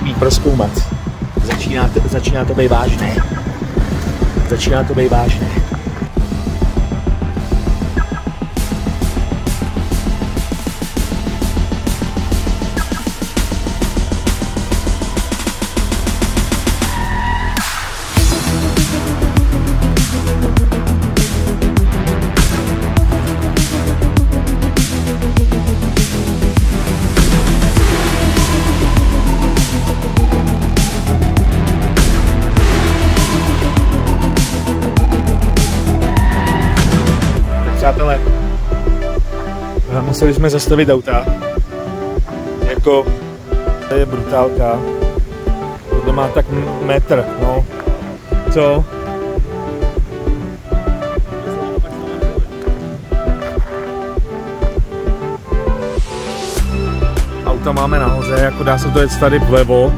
svý proskoumat. Začíná, začíná to být vážné. Začíná to být vážné. Přátelé, museli jsme zastavit auta. Jako, to je brutálka. To má tak metr, no. Co? Auta máme nahoře, jako dá se to jet tady vlevo.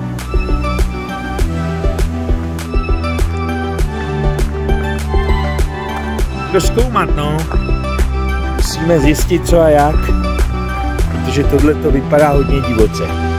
Doskoumat, no. Musíme zjistit co a jak, protože tohle to vypadá hodně divoce.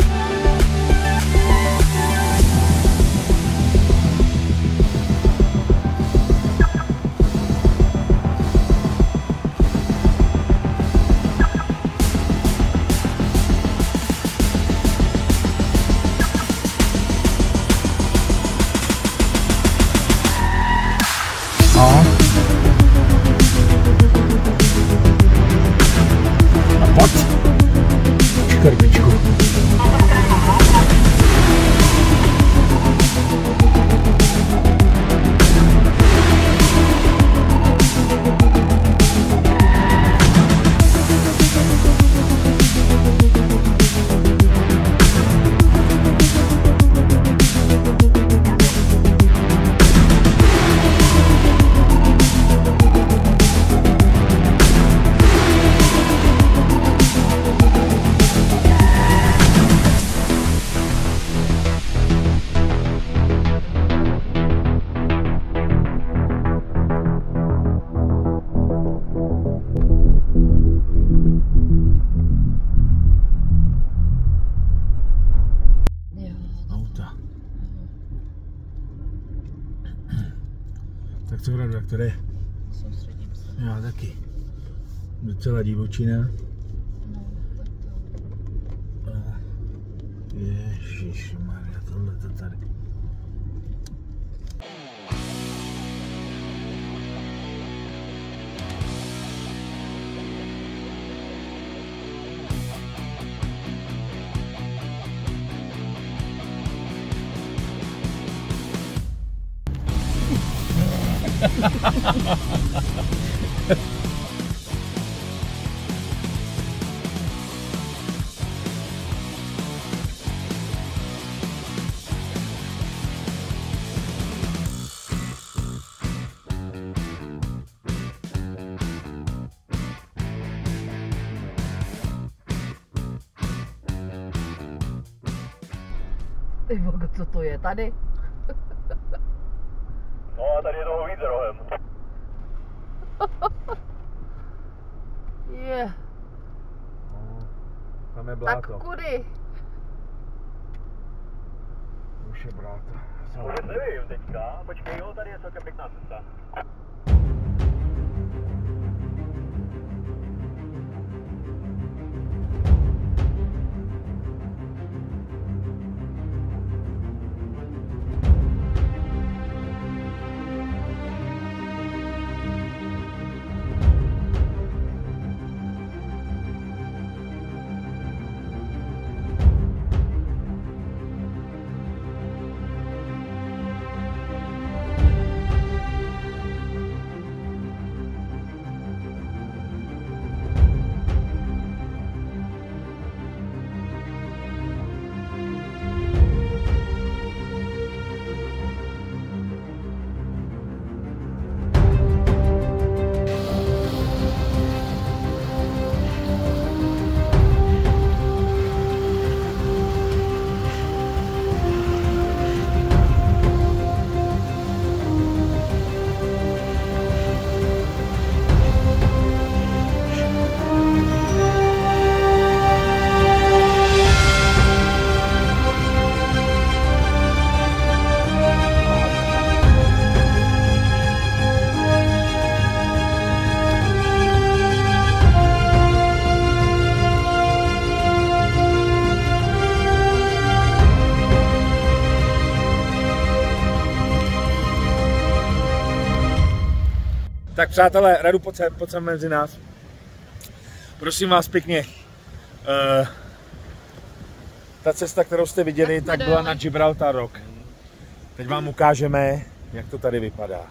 you. Tak co hradu, jak jde? soustředím se. Já taky. Docela divočina. Maria, tohle to tady. Ty vogo, co to je tady? No a tady je toho víc rohem. Je, Tam je tak kudy? Už je bláto. Vůbec nevím teďka. Počkej, jo, tady je celkem pěkná cesta. Tak přátelé, radu pojď sem, pojď sem mezi nás. Prosím vás pěkně, uh, ta cesta, kterou jste viděli, tak byla na Gibraltar Rock. Teď vám ukážeme, jak to tady vypadá.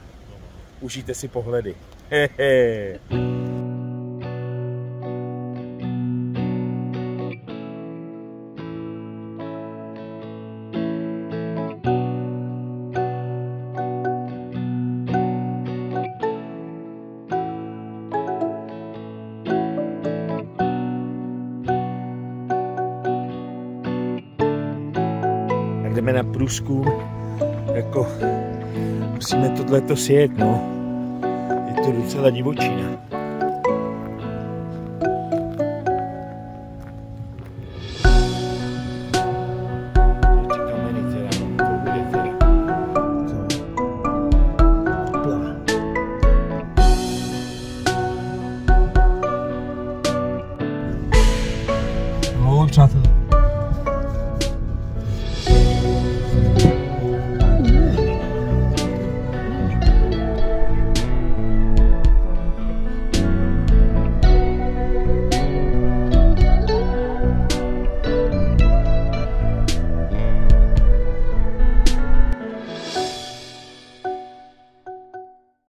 Užijte si pohledy. Hehe. Tak jdeme na průzkum, jako musíme tohleto sjet, no. Je to docela divočina.